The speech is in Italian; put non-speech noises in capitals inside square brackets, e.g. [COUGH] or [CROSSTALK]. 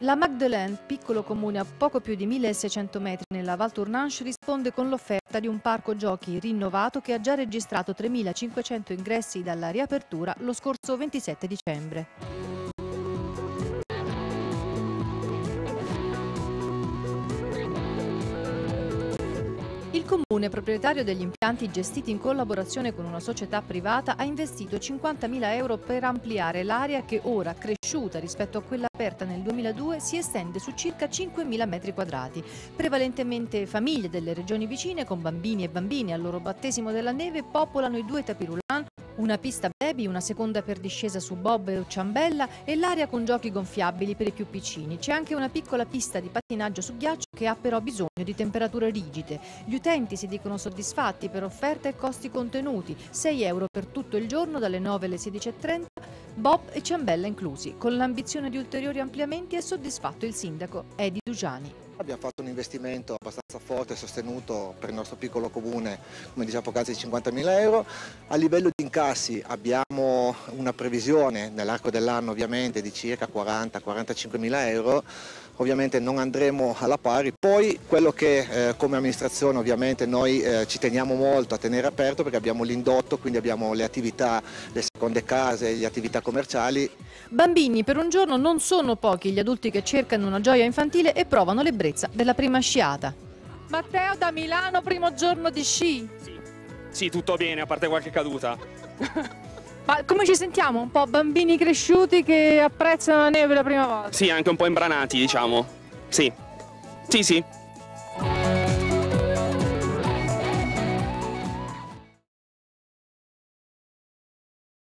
La Magdeleine, piccolo comune a poco più di 1600 metri nella Val Tournanche, risponde con l'offerta di un parco giochi rinnovato che ha già registrato 3.500 ingressi dalla riapertura lo scorso 27 dicembre. Comune proprietario degli impianti gestiti in collaborazione con una società privata ha investito 50.000 euro per ampliare l'area che ora, cresciuta rispetto a quella aperta nel 2002, si estende su circa 5.000 metri quadrati. Prevalentemente famiglie delle regioni vicine con bambini e bambine al loro battesimo della neve popolano i due tapirulan una pista baby, una seconda per discesa su bob e ciambella e l'area con giochi gonfiabili per i più piccini. C'è anche una piccola pista di pattinaggio su ghiaccio che ha però bisogno di temperature rigide. Gli utenti si dicono soddisfatti per offerte e costi contenuti, 6 euro per tutto il giorno dalle 9 alle 16.30, bob e ciambella inclusi. Con l'ambizione di ulteriori ampliamenti è soddisfatto il sindaco Edi Dugiani. Abbiamo fatto un investimento abbastanza forte e sostenuto per il nostro piccolo comune, come diceva poc'anzi, di 50.000 euro. A livello di incassi abbiamo una previsione nell'arco dell'anno ovviamente di circa 40-45.000 euro ovviamente non andremo alla pari. Poi quello che eh, come amministrazione ovviamente noi eh, ci teniamo molto a tenere aperto perché abbiamo l'indotto, quindi abbiamo le attività, le seconde case, le attività commerciali. Bambini, per un giorno non sono pochi gli adulti che cercano una gioia infantile e provano l'ebbrezza della prima sciata. Matteo da Milano, primo giorno di sci. Sì, sì tutto bene, a parte qualche caduta. [LAUGHS] Ma come ci sentiamo? Un po' bambini cresciuti che apprezzano la neve per la prima volta? Sì, anche un po' imbranati, diciamo. Sì. Sì, sì.